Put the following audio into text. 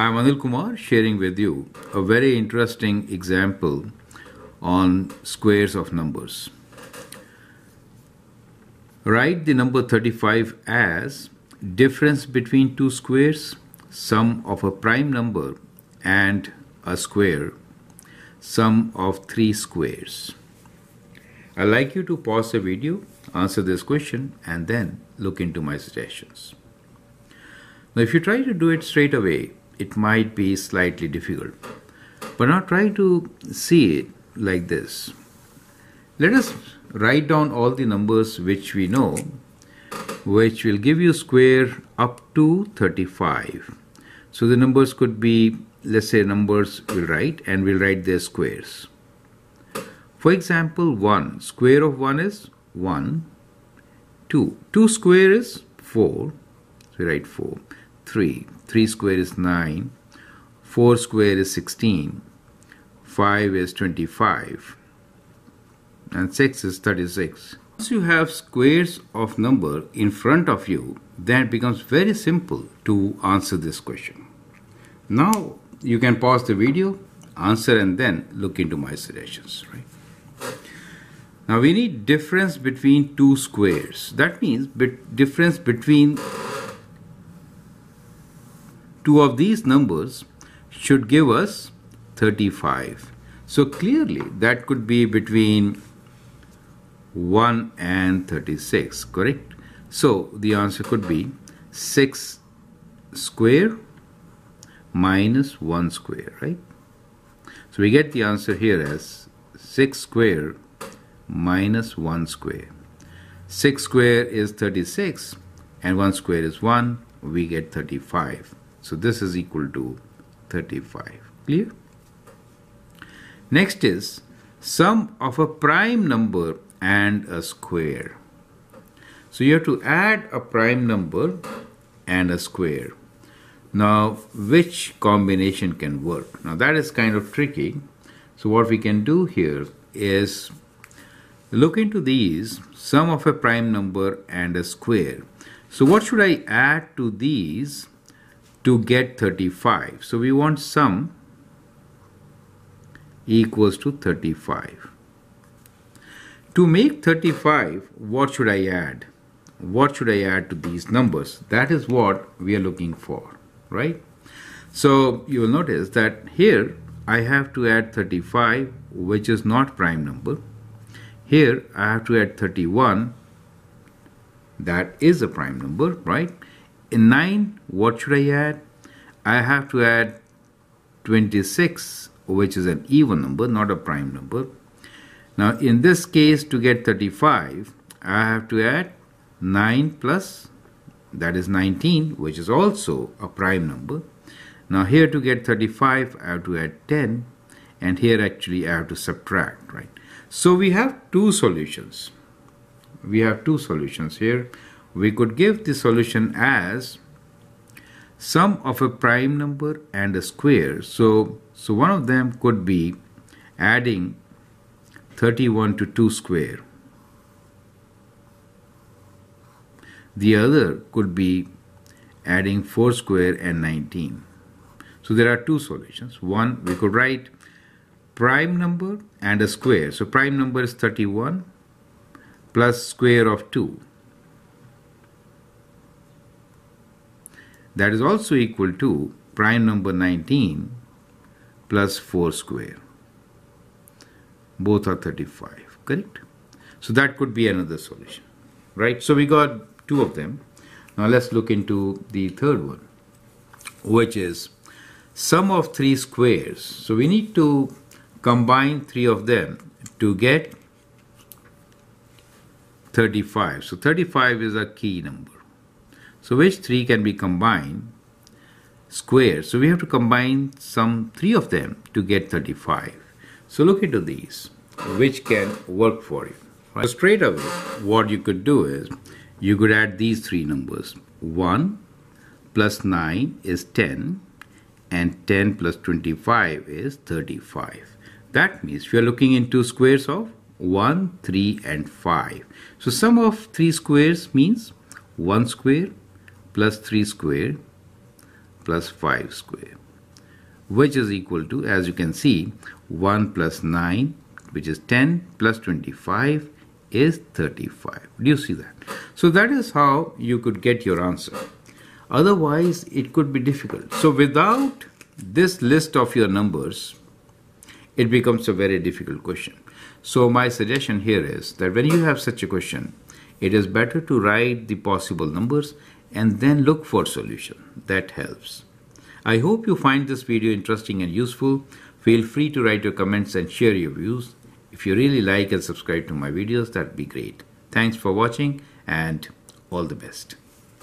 I'm Anil Kumar sharing with you a very interesting example on squares of numbers. Write the number 35 as difference between two squares, sum of a prime number and a square, sum of three squares. I'd like you to pause the video, answer this question, and then look into my suggestions. Now, if you try to do it straight away, it might be slightly difficult. But now try to see it like this. Let us write down all the numbers which we know, which will give you square up to 35. So the numbers could be, let's say numbers we'll write and we'll write their squares. For example, 1. Square of 1 is 1. 2. 2 square is 4. So we write 4. 3. 3 square is 9. 4 square is 16. 5 is 25. And 6 is 36. Once you have squares of number in front of you, then it becomes very simple to answer this question. Now you can pause the video, answer and then look into my suggestions. Right? Now we need difference between two squares. That means difference between two of these numbers should give us 35. So clearly that could be between 1 and 36, correct? So the answer could be 6 square minus 1 square, right? So we get the answer here as 6 square minus 1 square. 6 square is 36 and 1 square is 1. We get 35. So this is equal to 35. Clear? Next is sum of a prime number and a square. So you have to add a prime number and a square. Now, which combination can work? Now, that is kind of tricky. So, what we can do here is look into these sum of a prime number and a square. So, what should I add to these to get 35. So we want sum equals to 35. To make 35, what should I add? What should I add to these numbers? That is what we are looking for, right? So you will notice that here I have to add 35, which is not prime number. Here I have to add 31, that is a prime number, right? In 9, what should I add? I have to add 26, which is an even number, not a prime number. Now, in this case, to get 35, I have to add 9 plus, that is 19, which is also a prime number. Now, here to get 35, I have to add 10, and here actually I have to subtract, right? So, we have two solutions. We have two solutions here we could give the solution as sum of a prime number and a square. So, so one of them could be adding 31 to 2 square. The other could be adding 4 square and 19. So there are two solutions. One, we could write prime number and a square. So prime number is 31 plus square of 2. That is also equal to prime number 19 plus 4 square. Both are 35, correct? So that could be another solution, right? So we got two of them. Now let's look into the third one, which is sum of three squares. So we need to combine three of them to get 35. So 35 is a key number. So which three can be combined? Square. So we have to combine some three of them to get 35. So look into these, which can work for you. Right? So straight away, what you could do is, you could add these three numbers. 1 plus 9 is 10 and 10 plus 25 is 35. That means we are looking into squares of 1, 3 and 5. So sum of 3 squares means 1 square plus 3 square plus 5 square. which is equal to, as you can see, 1 plus 9, which is 10, plus 25 is 35. Do you see that? So that is how you could get your answer. Otherwise, it could be difficult. So without this list of your numbers, it becomes a very difficult question. So my suggestion here is that when you have such a question, it is better to write the possible numbers and then look for solution. That helps. I hope you find this video interesting and useful. Feel free to write your comments and share your views. If you really like and subscribe to my videos, that'd be great. Thanks for watching and all the best.